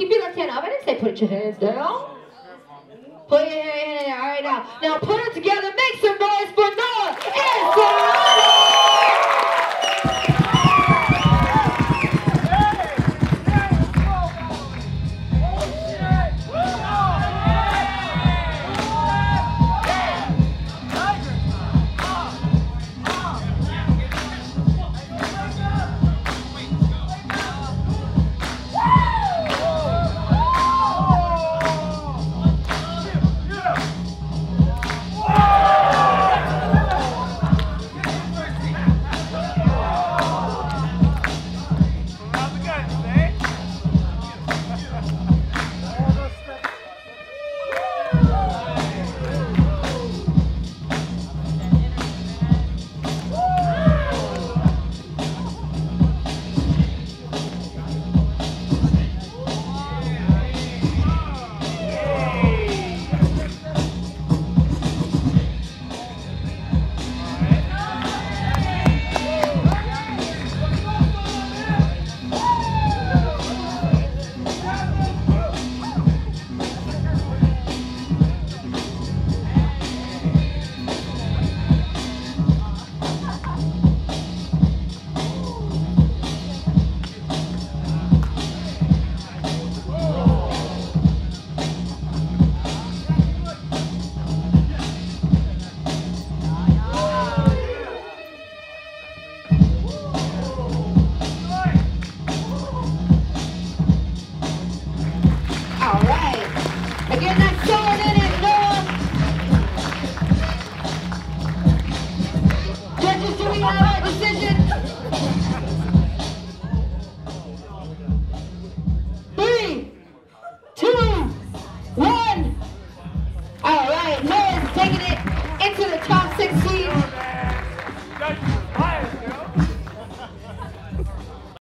Keep your left hand up. I didn't say put your hands down. Put your hand in there. All right, now. Now put it together. Make some noise for Noah and. position. Three, two, one. All right, men, taking it into the top 16.